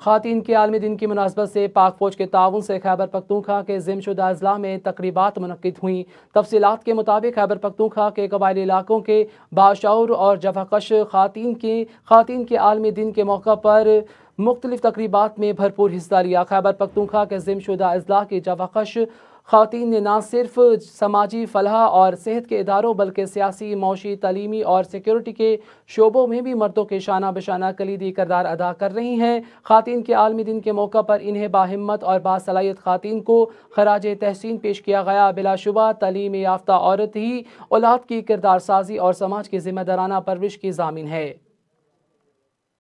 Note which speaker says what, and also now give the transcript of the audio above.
Speaker 1: खातन के आलमी दिन की मुनासबत से पाक फौज के ताउन से खैबर पखतूखा के जिमशुदा अजला में तकरीबा मनद हुई। तफसीत के मुताबिक खैबर पखतूखा के कबायली इलाकों के बाशौर और जफाकश खातन के खातन के आलमी दिन के मौका पर मुख्तलिफ़ तकरीबा में भरपूर हिस्सा लिया। खैबर पखतूखा के जिमशुदा अजला की जफाकश खातन ने न सिर्फ़ समाजी फलाह और सेहत के इदारों, बल्कि सियासी मौशी तलीमी और सिक्योरिटी के शोबों में भी मर्दों के शाना बशाना कलीदी करदार अदा कर रही हैं। खातन के आलमी दिन के मौका पर इन्हें बाहिम्मत और बासलाहियत खातन को खराज तहसीन पेश किया गया। बिलाशुबा तलीम याफ्ता औरत ही औलाद की किरदार साजी और समाज की जिम्मेदाराना परवरिश की जामिन है।